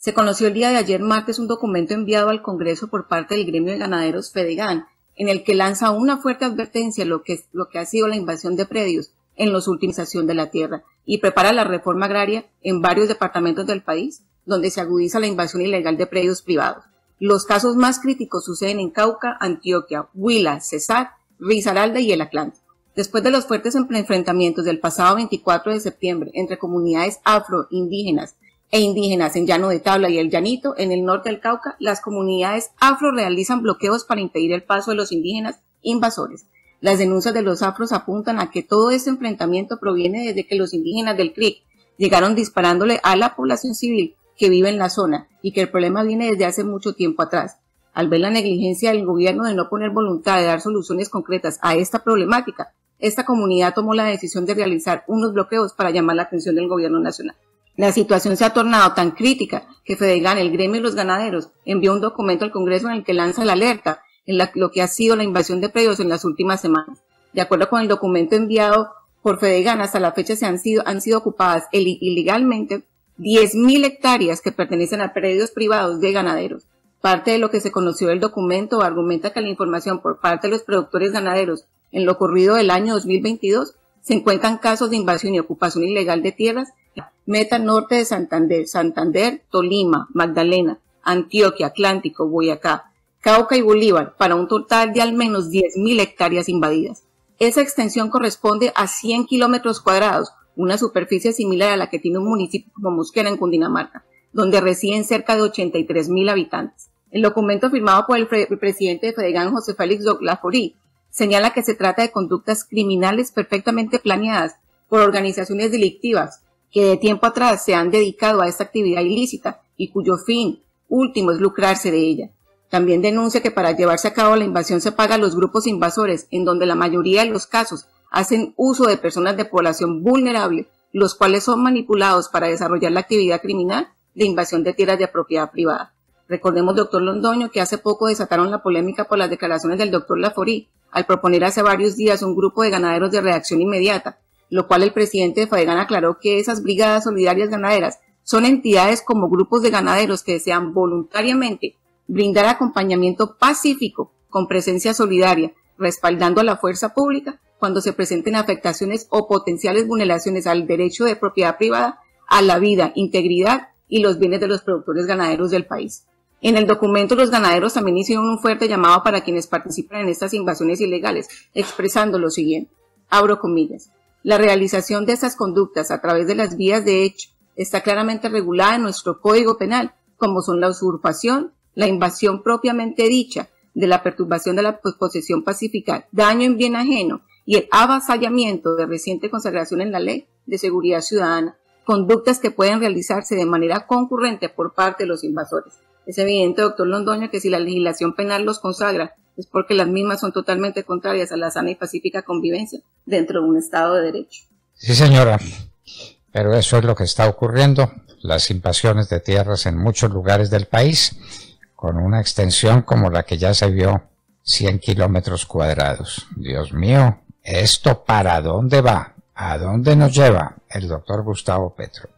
Se conoció el día de ayer martes un documento enviado al Congreso por parte del gremio de ganaderos Fedegan, en el que lanza una fuerte advertencia lo que, lo que ha sido la invasión de predios en los últimos de la tierra y prepara la reforma agraria en varios departamentos del país, donde se agudiza la invasión ilegal de predios privados. Los casos más críticos suceden en Cauca, Antioquia, Huila, Cesar, Risaralda y el Atlántico. Después de los fuertes enfrentamientos del pasado 24 de septiembre entre comunidades afro, indígenas e indígenas en Llano de Tabla y el Llanito, en el norte del Cauca, las comunidades afro realizan bloqueos para impedir el paso de los indígenas invasores. Las denuncias de los afros apuntan a que todo este enfrentamiento proviene desde que los indígenas del CRIC llegaron disparándole a la población civil que vive en la zona y que el problema viene desde hace mucho tiempo atrás. Al ver la negligencia del gobierno de no poner voluntad de dar soluciones concretas a esta problemática, esta comunidad tomó la decisión de realizar unos bloqueos para llamar la atención del gobierno nacional. La situación se ha tornado tan crítica que Fedegan, el gremio y los ganaderos, envió un documento al Congreso en el que lanza la alerta en lo que ha sido la invasión de predios en las últimas semanas. De acuerdo con el documento enviado por Fedegan, hasta la fecha se han sido, han sido ocupadas ilegalmente 10.000 hectáreas que pertenecen a predios privados de ganaderos. Parte de lo que se conoció del documento argumenta que la información por parte de los productores ganaderos en lo ocurrido del año 2022 se encuentran casos de invasión y ocupación ilegal de tierras meta norte de Santander, Santander, Tolima, Magdalena, Antioquia, Atlántico, Boyacá, Cauca y Bolívar, para un total de al menos 10.000 hectáreas invadidas. Esa extensión corresponde a 100 kilómetros cuadrados, una superficie similar a la que tiene un municipio como Mosquera en Cundinamarca, donde residen cerca de 83.000 habitantes. El documento firmado por el, presidente de Fedegan, José Félix Laforí, señala que se trata de conductas criminales perfectamente planeadas por organizaciones delictivas que de tiempo atrás se han dedicado a esta actividad ilícita y cuyo fin último es lucrarse de ella. También denuncia que para llevarse a cabo la invasión se paga a los grupos invasores, en donde la mayoría de los casos hacen uso de personas de población vulnerable, los cuales son manipulados para desarrollar la actividad criminal de invasión de tierras de propiedad privada. Recordemos, doctor Londoño, que hace poco desataron la polémica por las declaraciones del doctor Laforí al proponer hace varios días un grupo de ganaderos de reacción inmediata, lo cual el presidente de FAEGAN aclaró que esas brigadas solidarias ganaderas son entidades como grupos de ganaderos que desean voluntariamente brindar acompañamiento pacífico con presencia solidaria, respaldando a la fuerza pública cuando se presenten afectaciones o potenciales vulneraciones al derecho de propiedad privada, a la vida, integridad y los bienes de los productores ganaderos del país. En el documento los ganaderos también hicieron un fuerte llamado para quienes participan en estas invasiones ilegales, expresando lo siguiente. Abro comillas. La realización de estas conductas a través de las vías de hecho está claramente regulada en nuestro Código Penal, como son la usurpación, la invasión propiamente dicha, de la perturbación de la posesión pacífica, daño en bien ajeno y el avasallamiento de reciente consagración en la ley de seguridad ciudadana, conductas que pueden realizarse de manera concurrente por parte de los invasores. Es evidente, doctor Londoño, que si la legislación penal los consagra, porque las mismas son totalmente contrarias a la sana y pacífica convivencia dentro de un Estado de Derecho. Sí, señora. Pero eso es lo que está ocurriendo, las invasiones de tierras en muchos lugares del país, con una extensión como la que ya se vio, 100 kilómetros cuadrados. Dios mío, ¿esto para dónde va? ¿A dónde nos lleva el doctor Gustavo Petro?